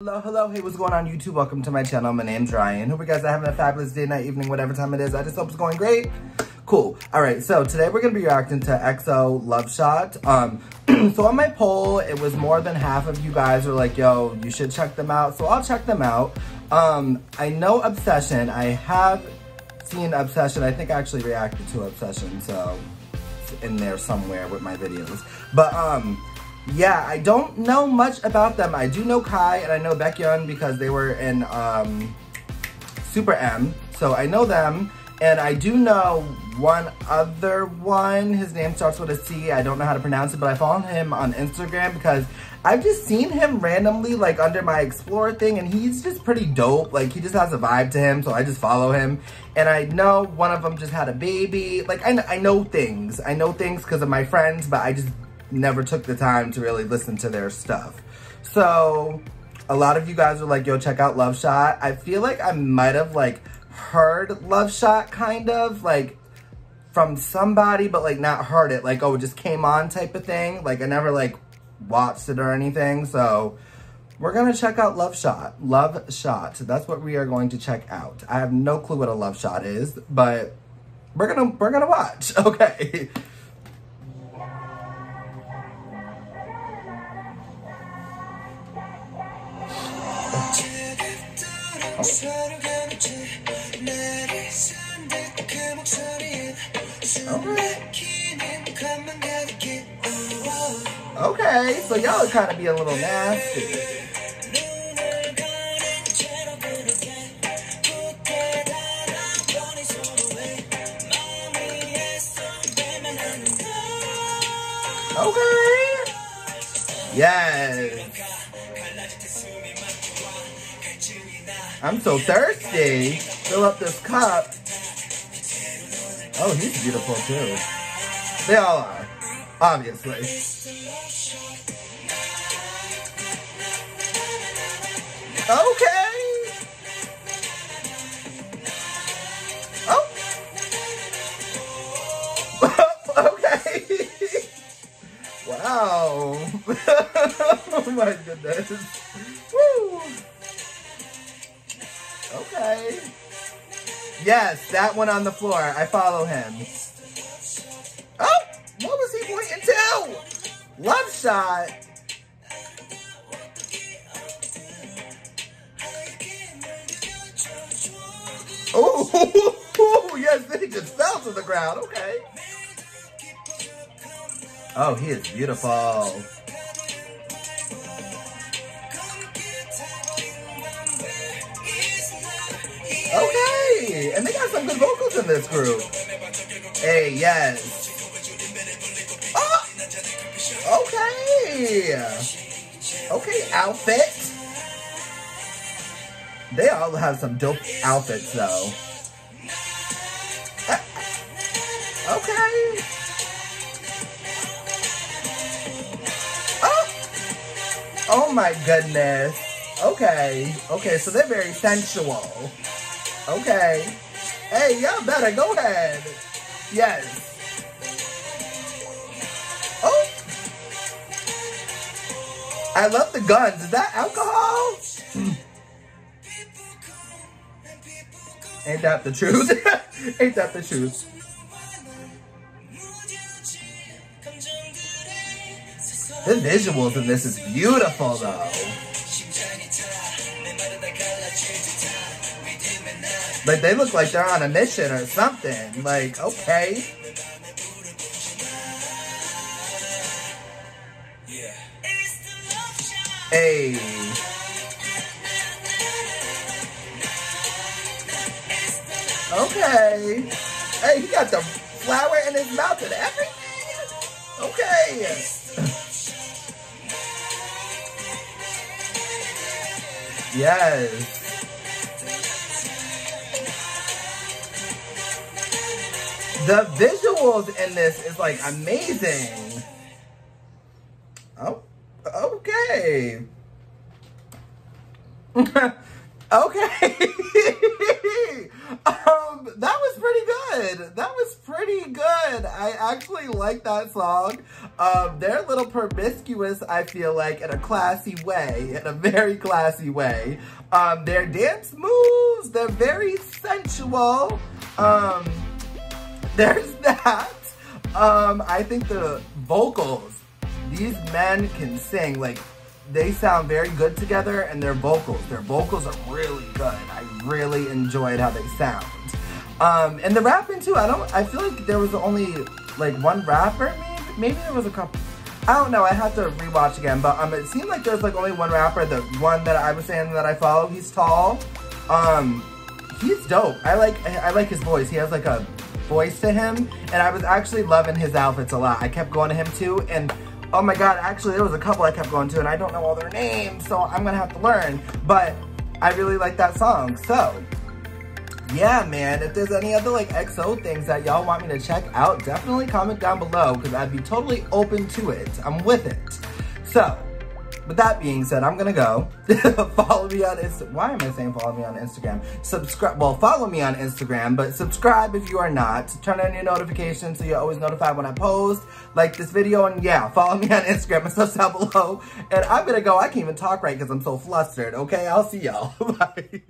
Hello, hello, hey, what's going on YouTube? Welcome to my channel. My name's Ryan. Hope you guys are having a fabulous day, night, evening, whatever time it is. I just hope it's going great. Cool. All right, so today we're gonna be reacting to EXO Love Shot. Um, so on my poll, it was more than half of you guys were like, yo, you should check them out. So I'll check them out. Um, I know Obsession. I have seen Obsession. I think I actually reacted to Obsession, so it's in there somewhere with my videos. But um, yeah, I don't know much about them. I do know Kai and I know Baekhyun because they were in um, Super M. So I know them. And I do know one other one. His name starts with a C. I don't know how to pronounce it, but I follow him on Instagram because I've just seen him randomly like under my Explorer thing and he's just pretty dope. Like he just has a vibe to him, so I just follow him. And I know one of them just had a baby. Like I, I know things. I know things because of my friends, but I just never took the time to really listen to their stuff. So a lot of you guys are like, yo, check out Love Shot. I feel like I might have like heard Love Shot kind of like from somebody, but like not heard it. Like, oh, it just came on type of thing. Like I never like watched it or anything. So we're gonna check out Love Shot. Love Shot. That's what we are going to check out. I have no clue what a love shot is, but we're gonna we're gonna watch. Okay. Okay, so y'all kind of be a little nasty. Okay. Yes. I'm so thirsty. Fill up this cup. Oh, he's beautiful too. They all are, obviously. Okay. Oh. okay. wow. oh my goodness. Yes, that one on the floor. I follow him. Oh, what was he pointing to? Love shot. Oh, yes, then he just fell to the ground. Okay. Oh, he is beautiful. They got some good vocals in this group. Hey, yes. Oh, okay. Okay, outfit. They all have some dope outfits, though. Okay. Oh. oh my goodness. Okay. Okay, so they're very sensual. Okay. Hey, y'all better go ahead. Yes. Oh. I love the guns. Is that alcohol? Ain't that the truth? Ain't that the truth? The visuals in this is beautiful though. Like, they look like they're on a mission or something. Like, okay. Hey. Okay. Hey, he got the flower in his mouth and everything. Okay. yes. The visuals in this is like amazing. Oh, okay. okay. um, that was pretty good. That was pretty good. I actually like that song. Um, they're a little promiscuous, I feel like, in a classy way, in a very classy way. Um, their dance moves, they're very sensual. Um, there's that. Um, I think the vocals, these men can sing, like, they sound very good together and their vocals, their vocals are really good. I really enjoyed how they sound. Um, and the rapping too, I don't, I feel like there was only like one rapper, maybe, maybe there was a couple. I don't know, I have to rewatch again, but um, it seemed like there's like only one rapper, the one that I was saying that I follow, he's tall. Um, he's dope. I like, I like his voice. He has like a voice to him, and I was actually loving his outfits a lot. I kept going to him too, and oh my god, actually there was a couple I kept going to, and I don't know all their names, so I'm gonna have to learn, but I really like that song, so yeah, man, if there's any other like EXO things that y'all want me to check out, definitely comment down below because I'd be totally open to it. I'm with it. So, with that being said, I'm gonna go. follow me on Insta. Why am I saying follow me on Instagram? Subscribe. Well, follow me on Instagram, but subscribe if you are not. Turn on your notifications so you're always notified when I post. Like this video, and yeah, follow me on Instagram and stuff down below. And I'm gonna go. I can't even talk right because I'm so flustered. Okay, I'll see y'all. Bye.